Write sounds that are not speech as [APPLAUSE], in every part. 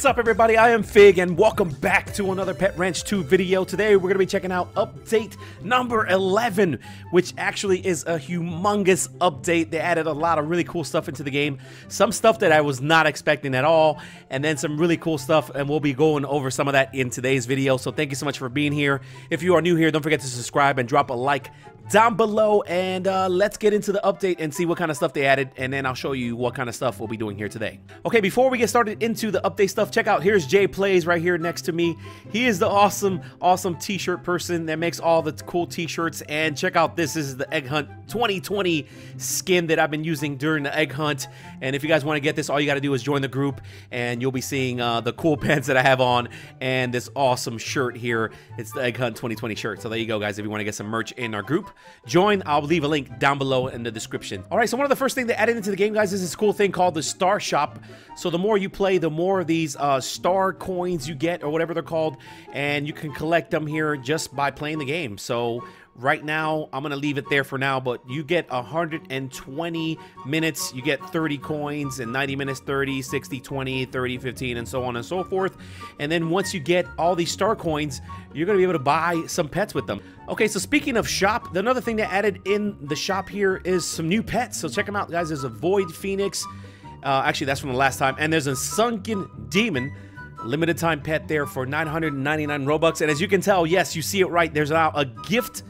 What's up everybody, I am Fig and welcome back to another Pet Ranch 2 video. Today we're going to be checking out update number 11, which actually is a humongous update. They added a lot of really cool stuff into the game. Some stuff that I was not expecting at all, and then some really cool stuff, and we'll be going over some of that in today's video. So thank you so much for being here. If you are new here, don't forget to subscribe and drop a like down below and uh, let's get into the update and see what kind of stuff they added and then I'll show you what kind of stuff we'll be doing here today. Okay, before we get started into the update stuff, check out here's Jay Plays right here next to me. He is the awesome, awesome t-shirt person that makes all the cool t-shirts and check out this, this is the Egg Hunt 2020 skin that I've been using during the Egg Hunt and if you guys want to get this, all you got to do is join the group and you'll be seeing uh, the cool [LAUGHS] pants that I have on and this awesome shirt here. It's the Egg Hunt 2020 shirt. So there you go guys if you want to get some merch in our group join. I'll leave a link down below in the description. All right, so one of the first things they added into the game, guys, is this cool thing called the Star Shop. So the more you play, the more of these uh, star coins you get, or whatever they're called, and you can collect them here just by playing the game. So right now i'm gonna leave it there for now but you get 120 minutes you get 30 coins and 90 minutes 30 60 20 30 15 and so on and so forth. And then once you get all these star coins you're gonna be able to buy some pets with them. Okay so speaking of shop the another thing they added in the shop here is some new pets. So check them out guys. There's a void phoenix uh, actually that's from the last time. And there's a sunken demon limited time pet there for 999 robux. And as you can tell yes you see it right there's now a gift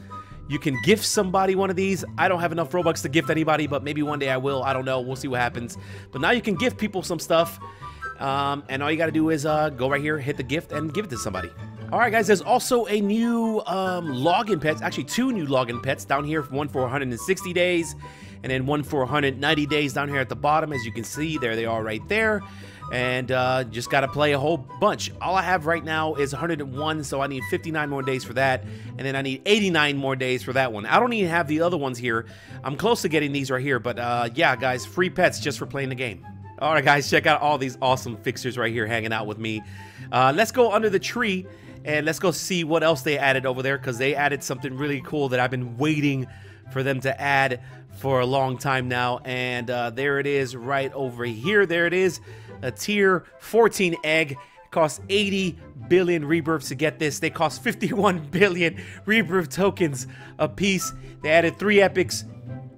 you can gift somebody one of these. I don't have enough Robux to gift anybody, but maybe one day I will. I don't know. We'll see what happens. But now you can gift people some stuff. Um, and all you got to do is uh, go right here, hit the gift, and give it to somebody. All right, guys, there's also a new um, login pets. Actually, two new login pets down here. One for 160 days, and then one for 190 days down here at the bottom. As you can see, there they are right there and uh, just got to play a whole bunch. All I have right now is 101, so I need 59 more days for that, and then I need 89 more days for that one. I don't even have the other ones here. I'm close to getting these right here, but uh, yeah, guys, free pets just for playing the game. All right, guys, check out all these awesome Figsters right here hanging out with me. Uh, let's go under the tree and let's go see what else they added over there because they added something really cool that I've been waiting for them to add for a long time now. And uh, there it is right over here. There it is a tier 14 egg. It costs 80 billion rebirths to get this. They cost 51 [LAUGHS] billion rebirth tokens a piece. They added three epics,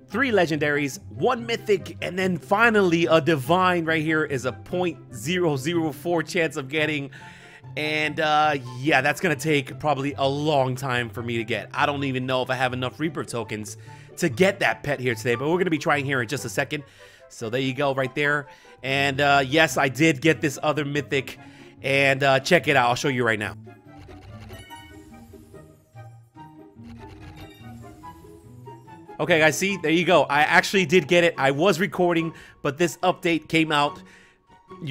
three legendaries, one mythic, and then finally a divine right here is a 0.004 chance of getting. And uh, yeah, that's gonna take probably a long time for me to get. I don't even know if I have enough rebirth tokens to get that pet here today, but we're gonna be trying here in just a second. So there you go right there. And uh, yes, I did get this other mythic. And uh, check it out. I'll show you right now. Okay, guys, see? There you go. I actually did get it. I was recording, but this update came out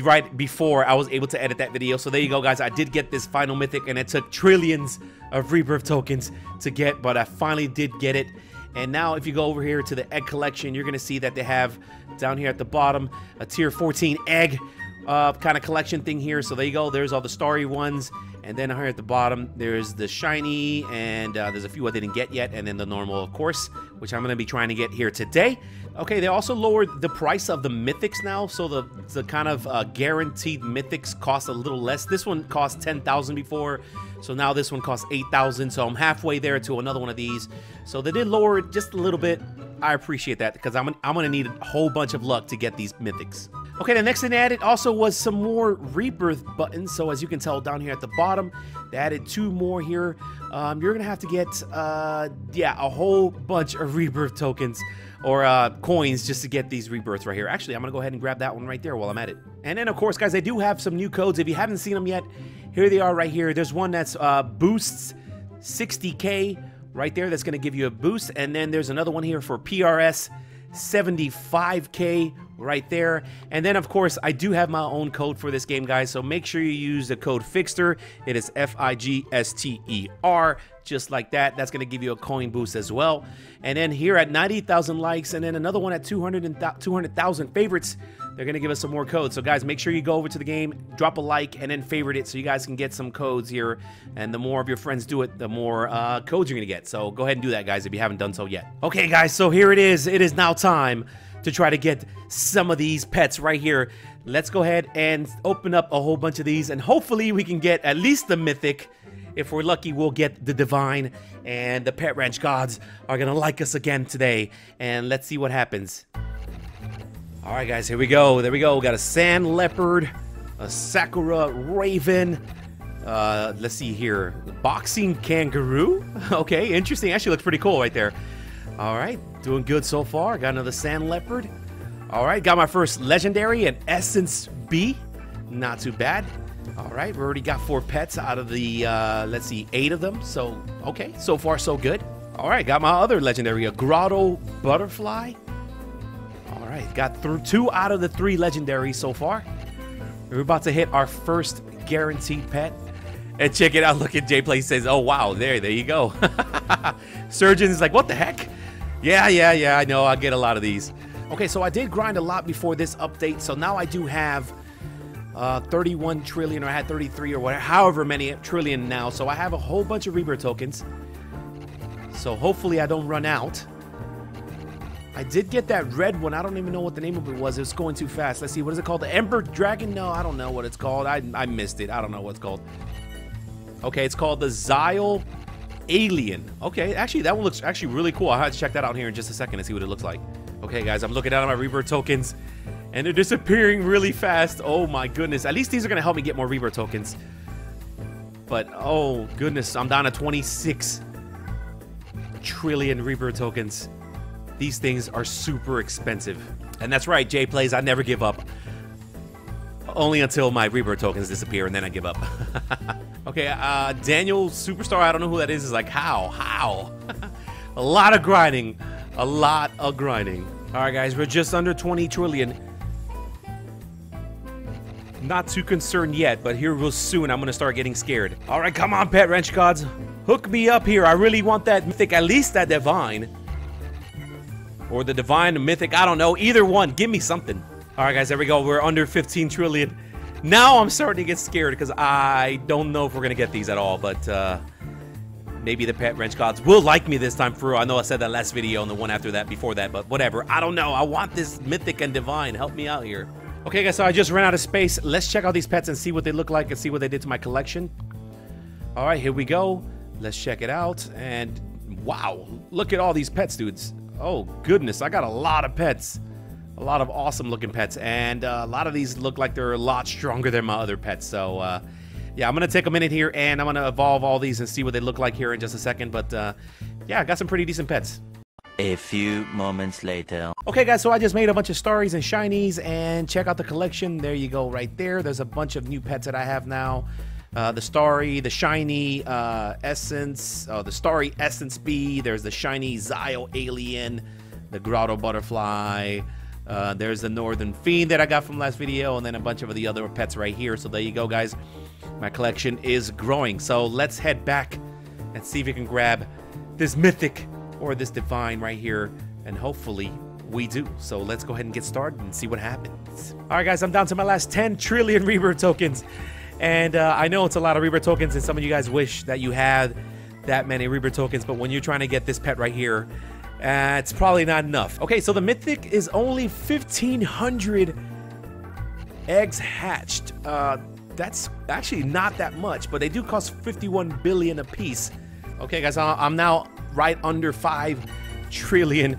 right before I was able to edit that video. So there you go, guys. I did get this final mythic, and it took trillions of rebirth tokens to get, but I finally did get it. And now if you go over here to the egg collection, you're going to see that they have down here at the bottom a tier 14 egg uh, kind of collection thing here. So there you go. There's all the starry ones. And then here at the bottom, there's the shiny, and uh, there's a few I didn't get yet, and then the normal, of course, which I'm going to be trying to get here today. Okay, they also lowered the price of the mythics now, so the, the kind of uh, guaranteed mythics cost a little less. This one cost 10,000 before, so now this one costs 8,000, so I'm halfway there to another one of these. So they did lower it just a little bit. I appreciate that, because I'm, I'm going to need a whole bunch of luck to get these mythics. Okay, the next thing they added also was some more rebirth buttons. So as you can tell down here at the bottom, they added two more here. Um, you're gonna have to get, uh, yeah, a whole bunch of rebirth tokens or uh, coins just to get these rebirths right here. Actually, I'm gonna go ahead and grab that one right there while I'm at it. And then of course, guys, they do have some new codes. If you haven't seen them yet, here they are right here. There's one that's uh, boosts 60k right there. That's gonna give you a boost. And then there's another one here for PRS 75k right there. And then, of course, I do have my own code for this game, guys. So make sure you use the code Figster. It is F I G S T E R, just like that. That's going to give you a coin boost as well. And then here at 90,000 likes, and then another one at 200,000 200, favorites, they're going to give us some more codes. So, guys, make sure you go over to the game, drop a like, and then favorite it so you guys can get some codes here. And the more of your friends do it, the more uh, codes you're going to get. So, go ahead and do that, guys, if you haven't done so yet. Okay, guys, so here it is. It is now time to try to get some of these pets right here. Let's go ahead and open up a whole bunch of these, and hopefully we can get at least the mythic. If we're lucky, we'll get the divine, and the Pet Ranch gods are gonna like us again today. And let's see what happens. All right, guys, here we go. There we go. We got a sand leopard, a sakura raven. Uh, let's see here, boxing kangaroo. [LAUGHS] Okay, interesting. Actually, looks pretty cool right there. All right, doing good so far. Got another sand leopard. All right, got my first legendary and essence Bee. Not too bad. All right, we already got four pets out of the, uh, let's see, eight of them. So, okay, so far so good. All right, got my other legendary, a grotto butterfly. Right, got through two out of the three legendaries so far. We're about to hit our first guaranteed pet. And check it out. Look at Jay Play says, "Oh wow, there, there you go." [LAUGHS] Surgeon is like, "What the heck?" Yeah, yeah, yeah. I know. I get a lot of these. Okay, so I did grind a lot before this update, so now I do have uh, 31 trillion, or I had 33 or whatever, however many trillion now. So I have a whole bunch of rebirth tokens. So hopefully I don't run out. I did get that red one. I don't even know what the name of it was. It was going too fast. Let's see. What is it called? The Ember Dragon? No, I don't know what it's called. I, I missed it. I don't know what it's called. Okay, it's called the Xyle Alien. Okay, actually, that one looks actually really cool. I'll have to check that out here in just a second and see what it looks like. Okay, guys, I'm looking down at my rebirth tokens, and they're disappearing really fast. Oh, my goodness. At least these are going to help me get more rebirth tokens. But, oh, goodness, I'm down to 26 trillion rebirth tokens. These things are super expensive. And that's right, Jay plays, I never give up. Only until my rebirth tokens disappear, and then I give up. [LAUGHS] okay, uh, Daniel Superstar, I don't know who that is, is like, how? How? [LAUGHS] a lot of grinding. A lot of grinding. All right, guys, we're just under 20 trillion. Not too concerned yet, but here real soon, I'm gonna start getting scared. All right, come on, Pet Ranch Gods. Hook me up here. I really want that mythic, at least that divine. Or the divine mythic, I don't know. Either one, give me something. All right, guys, there we go. We're under 15 trillion. Now I'm starting to get scared because I don't know if we're gonna get these at all, but uh, maybe the pet ranch gods will like me this time through. I know I said that last video and the one after that before that, but whatever. I don't know. I want this mythic and divine. Help me out here. Okay, guys, so I just ran out of space. Let's check out these pets and see what they look like and see what they did to my collection. All right, here we go. Let's check it out. And wow, look at all these pets, dudes. Oh, goodness, I got a lot of pets. A lot of awesome looking pets. And uh, a lot of these look like they're a lot stronger than my other pets. So, uh, yeah, I'm going to take a minute here and I'm going to evolve all these and see what they look like here in just a second. But uh, yeah, I got some pretty decent pets. A few moments later. Okay, guys, so I just made a bunch of starries and shinies, and check out the collection. There you go, right there. There's a bunch of new pets that I have now. Uh, the starry, the shiny uh, essence, uh, the starry essence Bee. There's the shiny Zio alien, the grotto butterfly. Uh, there's the northern fiend that I got from last video, and then a bunch of the other pets right here. So there you go, guys. My collection is growing. So let's head back and see if we can grab this mythic or this divine right here, and hopefully we do. So let's go ahead and get started and see what happens. All right, guys, I'm down to my last 10 trillion [LAUGHS] rebirth tokens. And uh, I know it's a lot of rebirth tokens, and some of you guys wish that you had that many rebirth tokens, but when you're trying to get this pet right here, uh, it's probably not enough. Okay, so the mythic is only 1,500 eggs hatched. Uh, that's actually not that much, but they do cost 51 billion a piece. Okay, guys, I'm now right under 5 trillion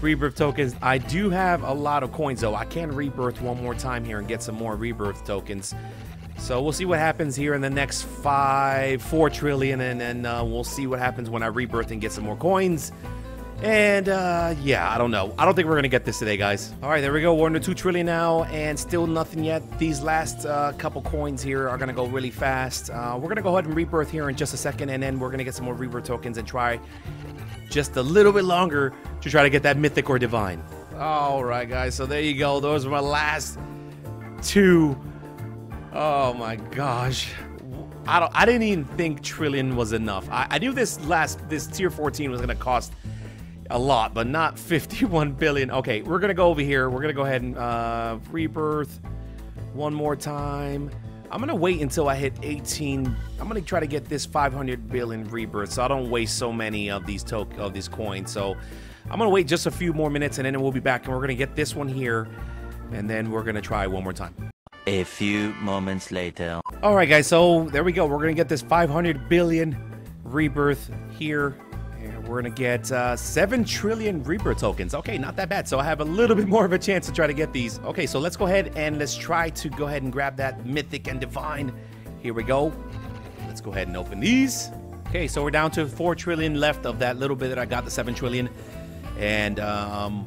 rebirth tokens. I do have a lot of coins, though. I can rebirth one more time here and get some more rebirth tokens. So we'll see what happens here in the next five, four trillion, and then uh, we'll see what happens when I rebirth and get some more coins. And uh, yeah, I don't know. I don't think we're gonna get this today, guys. All right, there we go. We're under two trillion now, and still nothing yet. These last uh, couple coins here are gonna go really fast. Uh, we're gonna go ahead and rebirth here in just a second, and then we're gonna get some more rebirth tokens and try just a little bit longer to try to get that mythic or divine. All right, guys. So there you go. Those are my last two Oh my gosh. I don't I didn't even think trillion was enough. I, I knew this last this tier 14 was gonna cost a lot, but not [LAUGHS] 51 billion. Okay, we're gonna go over here. We're gonna go ahead and uh, rebirth one more time. I'm gonna wait until I hit 18. I'm gonna try to get this 500 billion rebirth, so I don't waste so many of these token of these coins. So I'm gonna wait just a few more minutes, and then we'll be back, and we're gonna get this one here, and then we're gonna try one more time. A few moments later. All right, guys. So there we go. We're gonna get this 500 billion rebirth here. And we're gonna get uh, 7 trillion rebirth tokens. Okay, not that bad. So I have a little bit more of a chance to try to get these. Okay, so let's go ahead and let's try to go ahead and grab that mythic and divine. Here we go. Let's go ahead and open these. Okay, so we're down to 4 trillion left of that little bit that I got, the 7 trillion. And um,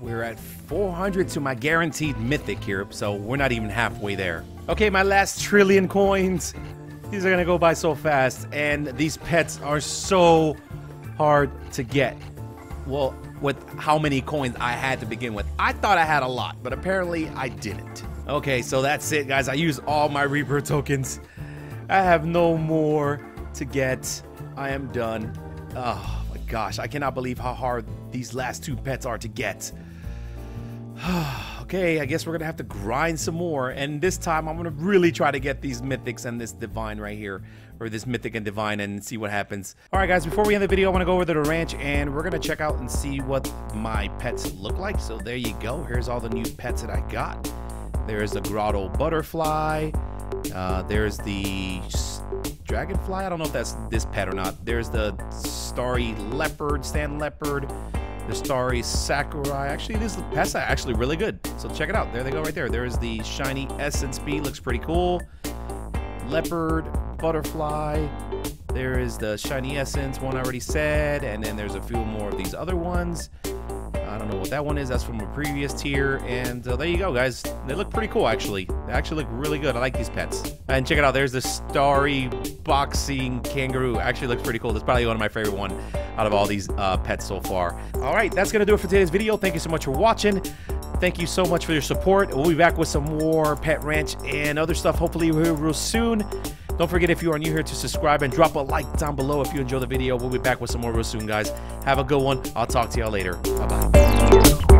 we're at 400 to my guaranteed mythic here, so we're not even halfway there. Okay, my last trillion coins. These are gonna go by so fast, and these pets are so hard to get. Well, with how many coins I had to begin with. I thought I had a lot, but apparently I didn't. Okay, so that's it, guys. I used all my rebirth tokens. I have no more to get. I am done. Oh my gosh, I cannot believe how hard these last two pets are to get. [SIGHS] okay, I guess we're gonna have to grind some more. And this time I'm gonna really try to get these mythics and this divine right here. Or this mythic and divine and see what happens. Alright guys, before we end the video, I wanna go over to the ranch and we're gonna check out and see what my pets look like. So there you go. Here's all the new pets that I got. There's the grotto butterfly. Uh, there's the dragonfly. I don't know if that's this pet or not. There's the starry leopard, sand leopard the Starry Sakurai. Actually, this pets are actually really good. So check it out. There they go right there. There's the shiny Essence Bee. Looks pretty cool. Leopard, Butterfly. There is the shiny Essence one I already said. And then there's a few more of these other ones. I don't know what that one is. That's from a previous tier. And uh, there you go, guys. They look pretty cool, actually. They actually look really good. I like these pets. And check it out. There's the Starry Boxing Kangaroo. Actually looks pretty cool. That's probably one of my favorite one out of all these uh, pets so far. All right, that's to do it for today's video. Thank you so much for watching. Thank you so much for your support. We'll be back with some more Pet Ranch and other stuff, hopefully real soon. Don't forget, if you are new here, to subscribe and drop a like down below if you enjoy the video. We'll be back with some more real soon, guys. Have a good one. I'll talk to y'all later. Bye-bye.